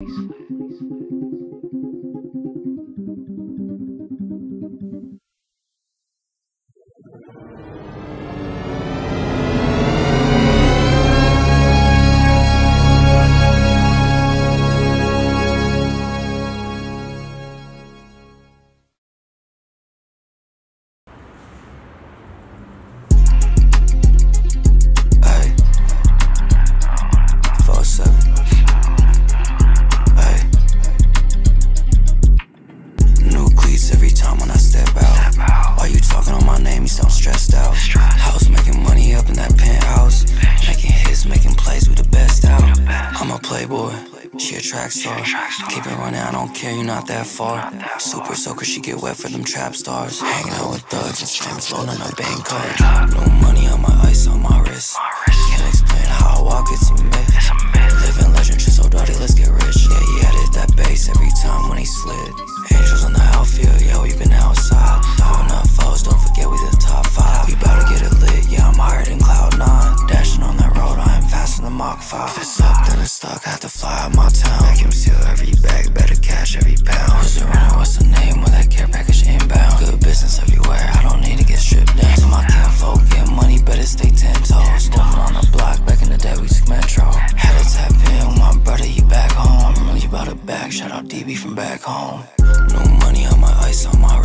Ay. Name? Sound stressed out. House making money up in that penthouse. Making hits, making plays, we the best out. I'm a playboy. She a track star. Keep it running, I don't care, you're not that far. Super soaker, she get wet for them trap stars. Hanging out with thugs and scammers, loading on a bank card. No money on my ice, on my wrist. Can't explain how I walk, it's a myth. I have to fly out my town. Make him seal every bag, better cash every pound. Who's the runner, what's the name with that care package inbound? Good business everywhere, I don't need to get stripped down. So my kinfolk get money, better stay ten toes. Living on the block, back in the day, we took Metro. Had to tap in with my brother, he back home. I'm really about it back, shout out DB from back home. No money on my ice, on my